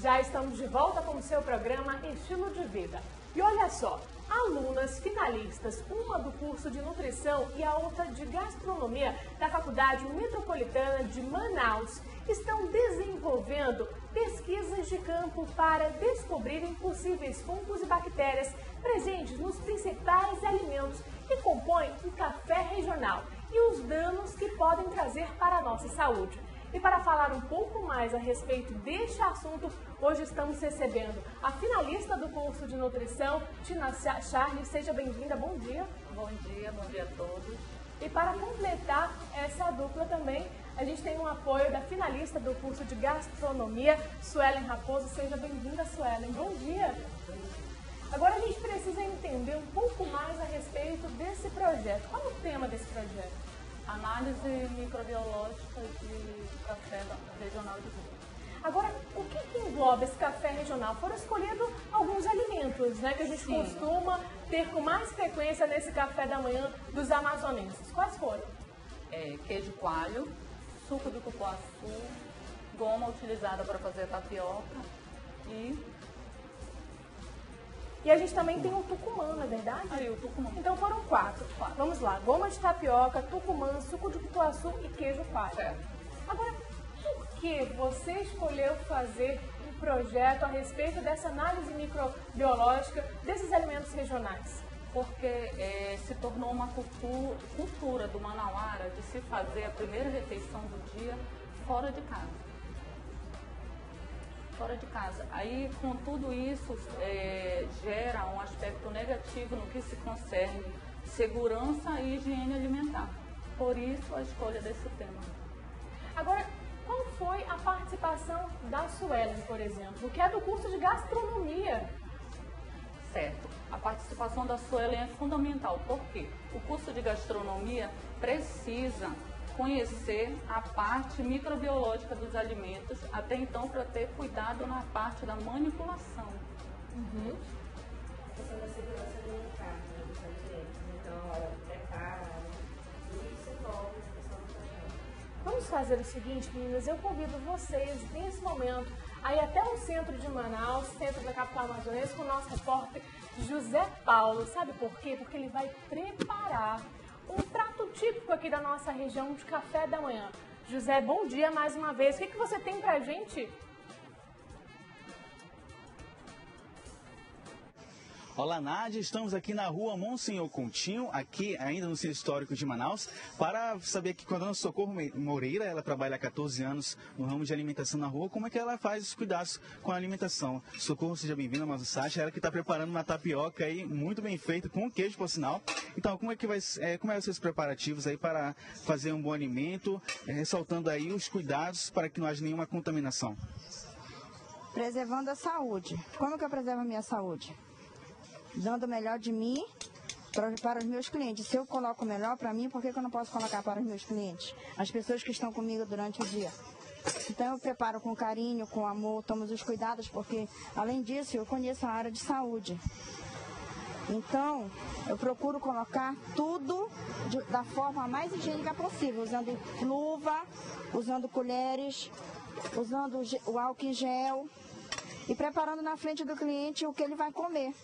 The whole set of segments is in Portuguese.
Já estamos de volta com o seu programa Estilo de Vida. E olha só, alunas finalistas, uma do curso de nutrição e a outra de gastronomia da Faculdade Metropolitana de Manaus, estão desenvolvendo pesquisas de campo para descobrirem possíveis fungos e bactérias presentes nos principais alimentos que compõem o café regional e os danos que podem trazer para a nossa saúde. E para falar um pouco mais a respeito deste assunto, hoje estamos recebendo a finalista do curso de nutrição, Tina Charles. Seja bem-vinda, bom dia. Bom dia, bom dia a todos. E para completar essa dupla também, a gente tem um apoio da finalista do curso de gastronomia, Suelen Raposo. Seja bem-vinda, Suelen. Bom dia. Agora a gente precisa entender um pouco mais a respeito desse projeto. Qual é o tema desse projeto? Análise microbiológica de café regional de Rio. Agora, o que, que, engloba esse café regional? Foram escolhidos alguns alimentos né, que a gente Sim. costuma ter com mais frequência nesse café da manhã dos amazonenses. Quais foram? É, queijo coalho, suco de cupuaçu, goma utilizada para fazer tapioca e e a gente também tem o tucumã, não é verdade? Aí, o tucumã. Então foram quatro. quatro. Vamos lá. Goma de tapioca, tucumã, suco de cupuaçu e queijo palha. Certo. Agora, por que você escolheu fazer um projeto a respeito dessa análise microbiológica desses alimentos regionais? Porque é, se tornou uma cultura, do manauara de se fazer a primeira refeição do dia fora de casa fora de casa. Aí, com tudo isso, é, gera um aspecto negativo no que se concerne segurança e higiene alimentar. Por isso, a escolha desse tema. Agora, qual foi a participação da Suelen, por exemplo, que é do curso de gastronomia? Certo. A participação da Suelen é fundamental, porque o curso de gastronomia precisa conhecer a parte microbiológica dos alimentos, até então para ter cuidado na parte da manipulação. Uhum. A questão da segurança alimentar né, dos alimentos, então a hora do preparo, isso envolve a questão do. Vamos fazer o seguinte, meninas, eu convido vocês nesse momento aí até o centro de Manaus, centro da capital amazonense, com o nosso repórter José Paulo. Sabe por quê? Porque ele vai preparar um prato típico aqui da nossa região de café da manhã. José, bom dia mais uma vez. O que, que você tem pra gente? Olá, Nádia. Estamos aqui na rua Monsenhor Continho, aqui ainda no Centro Histórico de Manaus, para saber que com a dona Socorro Moreira, ela trabalha há 14 anos no ramo de alimentação na rua, como é que ela faz os cuidados com a alimentação. Socorro, seja bem-vinda, mas o Sacha, ela que está preparando uma tapioca aí, muito bem feita, com queijo, por sinal. Então, como é que vai, é, como é os seus preparativos aí para fazer um bom alimento, é, ressaltando aí os cuidados para que não haja nenhuma contaminação? Preservando a saúde. Como que eu preservo a minha saúde? Dando o melhor de mim para, para os meus clientes. Se eu coloco o melhor para mim, por que, que eu não posso colocar para os meus clientes? As pessoas que estão comigo durante o dia. Então eu preparo com carinho, com amor, tomo os cuidados, porque além disso eu conheço a área de saúde. Então, eu procuro colocar tudo de, da forma mais higiênica possível, usando luva, usando colheres, usando o álcool em gel e preparando na frente do cliente o que ele vai comer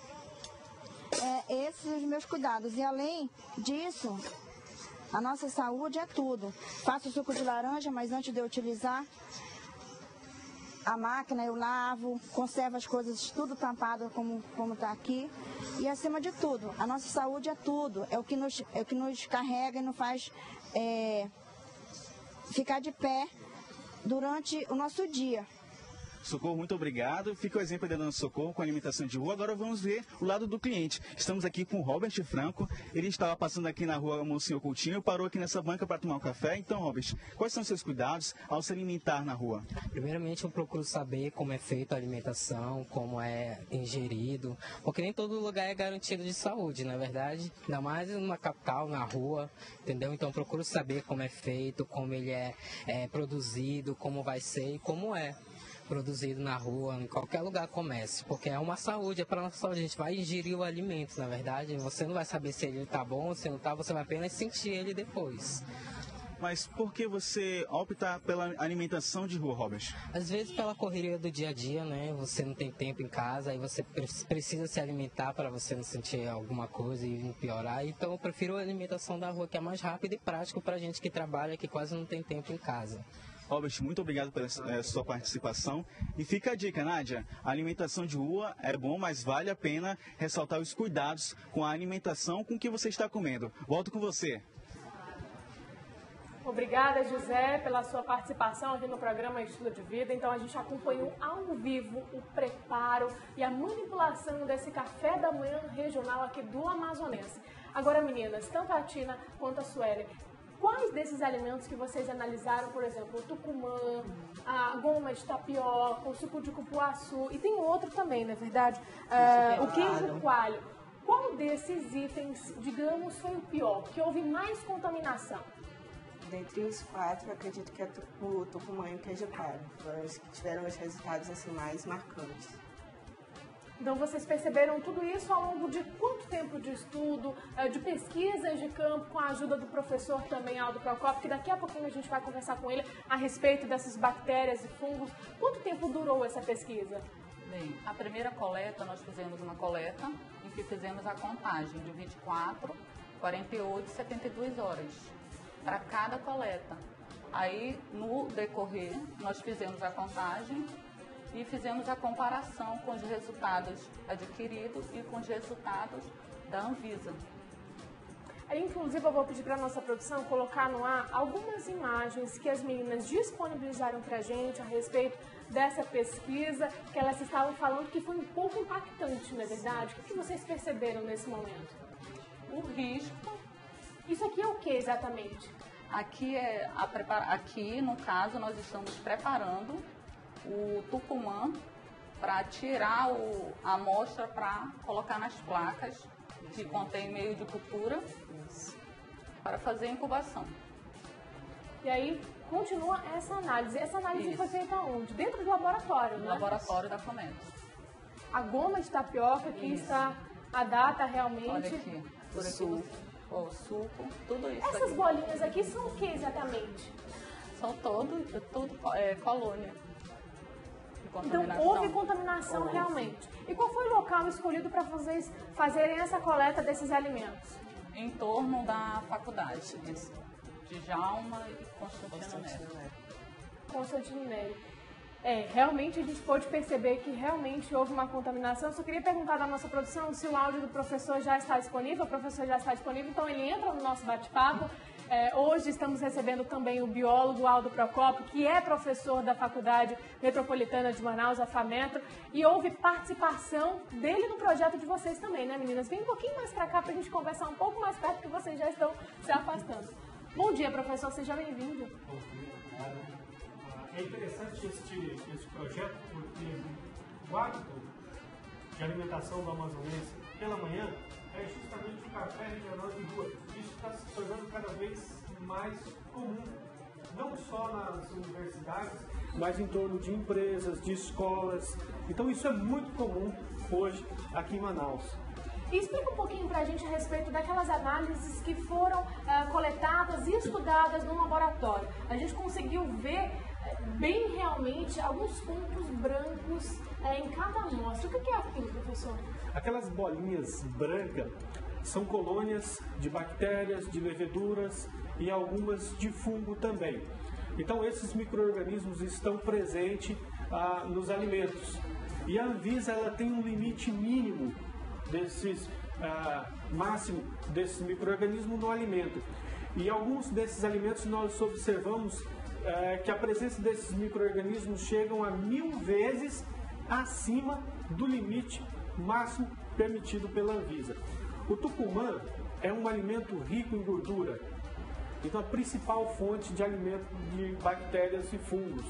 é, esses os meus cuidados. E além disso, a nossa saúde é tudo. Faço suco de laranja, mas antes de eu utilizar a máquina, eu lavo, conservo as coisas tudo tampado como como está aqui. E acima de tudo, a nossa saúde é tudo. É o que nos, é o que nos carrega e nos faz é, ficar de pé durante o nosso dia. Socorro, muito obrigado. Fica o exemplo da Dona Socorro com a alimentação de rua. Agora vamos ver o lado do cliente. Estamos aqui com o Robert Franco. Ele estava passando aqui na rua Monsenhor Coutinho, parou aqui nessa banca para tomar um café. Então, Robert, quais são os seus cuidados ao se alimentar na rua? Primeiramente, eu procuro saber como é feita a alimentação, como é ingerido, porque nem todo lugar é garantido de saúde, na é verdade. Ainda mais numa capital, na rua, entendeu? Então, procuro saber como é feito, como ele é, é produzido, como vai ser e como é produzido na rua, em qualquer lugar comece, porque é uma saúde, é para nossa saúde. A gente vai ingerir o alimento, na verdade. Você não vai saber se ele está bom se não está, você vai apenas sentir ele depois. Mas por que você opta pela alimentação de rua, Robert? Às vezes pela correria do dia a dia, né? Você não tem tempo em casa, aí você precisa se alimentar para você não sentir alguma coisa e piorar. Então eu prefiro a alimentação da rua, que é mais rápida e prático para gente que trabalha, que quase não tem tempo em casa. Robert, muito obrigado pela eh, sua participação. E fica a dica, Nádia: a alimentação de rua é bom, mas vale a pena ressaltar os cuidados com a alimentação com que você está comendo. Volto com você. Obrigada, José, pela sua participação aqui no programa Estilo de Vida. Então, a gente acompanhou ao vivo o preparo e a manipulação desse café da manhã regional aqui do Amazonense. Agora, meninas, tanto a Tina quanto a Sueli, quais desses alimentos que vocês analisaram, por exemplo, o tucumã, a goma de tapioca, o suco de cupuaçu, e tem outro também, não é verdade? Uh, o queijo coalho. Qual desses itens, digamos, foi o pior, que houve mais contaminação? dentre os quatro, acredito que é o Tucumã e o queijo coalho foram os que tiveram os resultados assim, mais marcantes. Então vocês perceberam tudo isso ao longo de quanto tempo de estudo, eh, de pesquisas de campo, com a ajuda do professor também Aldo Procopio, que daqui a pouquinho a gente vai conversar com ele a respeito dessas bactérias e fungos. Quanto tempo durou essa pesquisa? Bem, a primeira coleta, nós fizemos uma coleta em que fizemos a contagem de 24, 48 e 72 horas para cada coleta. Aí, no decorrer, nós fizemos a contagem e fizemos a comparação com os resultados adquiridos e com os resultados da Anvisa. Aí, inclusive, eu vou pedir para a nossa produção colocar no ar algumas imagens que as meninas disponibilizaram para a gente a respeito dessa pesquisa, que elas estavam falando que foi um pouco impactante, não é verdade? O que vocês perceberam nesse momento? O risco isso aqui é o que exatamente? Aqui, é a prepara... aqui, no caso, nós estamos preparando o tucumã para tirar o... a amostra para colocar nas placas que contém meio de cultura para fazer a incubação. E aí continua essa análise. Essa análise Isso. foi feita onde? Dentro do laboratório, No né? laboratório da Fomento. A goma de tapioca, que Isso. está a data realmente. Olha aqui, por aqui o suco, tudo isso. Essas aqui. bolinhas aqui são o que exatamente? São todo, tudo é, colônia. Então houve contaminação houve. realmente. E qual foi o local escolhido para vocês fazerem essa coleta desses alimentos? Em torno da faculdade, isso. De Jalma e Constantino Nery. Constantino Nery. É, realmente a gente pode perceber que realmente houve uma contaminação. Só queria perguntar da nossa produção se o áudio do professor já está disponível. O professor já está disponível, então ele entra no nosso bate-papo. É, hoje estamos recebendo também o biólogo Aldo Procopio, que é professor da Faculdade Metropolitana de Manaus, a FAMetro, e houve participação dele no projeto de vocês também, né, meninas? Vem um pouquinho mais para cá para a gente conversar um pouco mais perto, que vocês já estão se afastando. Bom dia, professor, seja bem-vindo. Bom dia. Interessante este, este projeto porque o hábito de alimentação do amazonense pela manhã é justamente o café regional de rua. Isso está se tornando cada vez mais comum, não só nas universidades, mas em torno de empresas, de escolas. Então isso é muito comum hoje aqui em Manaus. explica um pouquinho para a gente a respeito daquelas análises que foram uh, coletadas e estudadas no laboratório. A gente conseguiu ver bem realmente alguns pontos brancos é, em cada amostra. O que é aquilo, professor? Aquelas bolinhas brancas são colônias de bactérias, de leveduras e algumas de fungo também. Então esses micro-organismos estão presentes ah, nos alimentos. E a Anvisa ela tem um limite mínimo desses ah, máximo desses micro-organismos no alimento. E alguns desses alimentos nós observamos é, que a presença desses micro-organismos chegam a mil vezes acima do limite máximo permitido pela Anvisa. O tucumã é um alimento rico em gordura, então a principal fonte de alimento de bactérias e fungos.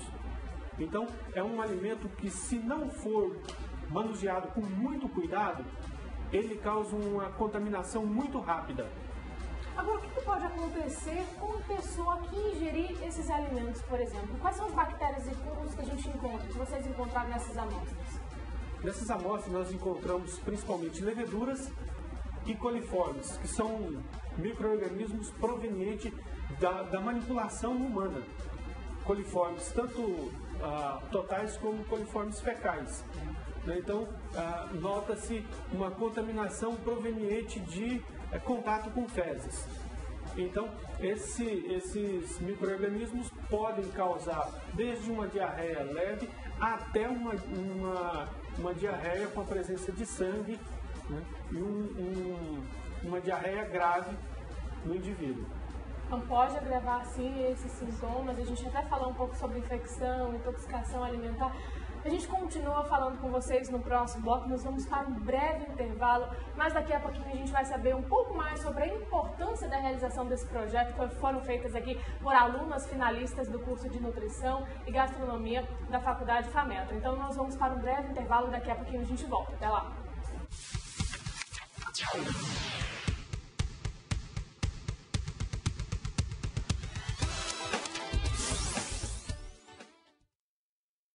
Então é um alimento que se não for manuseado com muito cuidado, ele causa uma contaminação muito rápida. Agora, o que pode acontecer com uma pessoa que ingerir esses alimentos, por exemplo? Quais são as bactérias e fungos que a gente encontra, que vocês encontraram nessas amostras? Nessas amostras nós encontramos principalmente leveduras e coliformes, que são micro-organismos provenientes da, da, manipulação humana. Coliformes, tanto ah, totais como coliformes fecais. Né? Então, ah, nota-se uma contaminação proveniente de eh, contato com fezes. Então, esse, esses micro-organismos podem causar desde uma diarreia leve até uma, uma, uma diarreia com a presença de sangue né? e um, um, uma diarreia grave no indivíduo. Então pode agravar sim esses sintomas, a gente até falou um pouco sobre infecção, intoxicação alimentar. A gente continua falando com vocês no próximo bloco, nós vamos para um breve intervalo, mas daqui a pouquinho a gente vai saber um pouco mais sobre a importância da realização desse projeto que foram feitas aqui por alunas finalistas do curso de Nutrição e Gastronomia da Faculdade FAMETRO. Então nós vamos para um breve intervalo, daqui a pouquinho a gente volta. Até lá!